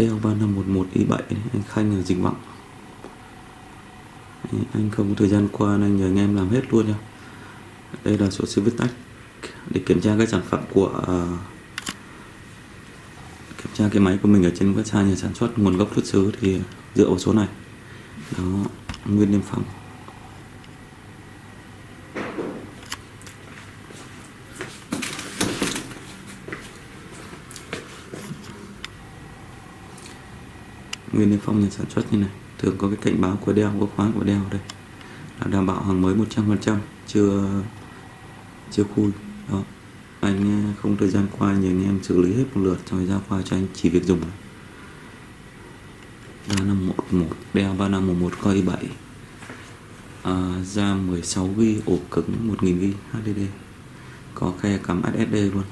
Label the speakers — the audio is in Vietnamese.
Speaker 1: đeo 3511 Y7 anh Khanh ở Dịch Vọng. Anh không có thời gian qua nên anh nhờ anh em làm hết luôn nha. Đây là số service tách để kiểm tra các sản phẩm của uh, kiểm tra cái máy của mình ở trên website nhà sản xuất nguồn gốc xuất xứ thì dựa vào số này. Đó nguyên niêm phong. Nguyên niêm phong nhà sản xuất như này. Thường có cái cảnh báo của đeo có khóa của đeo đây. Là đảm bảo hàng mới 100% chưa chưa khui. Đó. Anh à, không thời gian qua nhờ anh em xử lý hết một lượt rồi giao qua cho anh chỉ việc dùng. 3511 đeo 3511 coi 7 à, ra 16 g ổ cứng 1000 g HDD có khe cắm SSD luôn.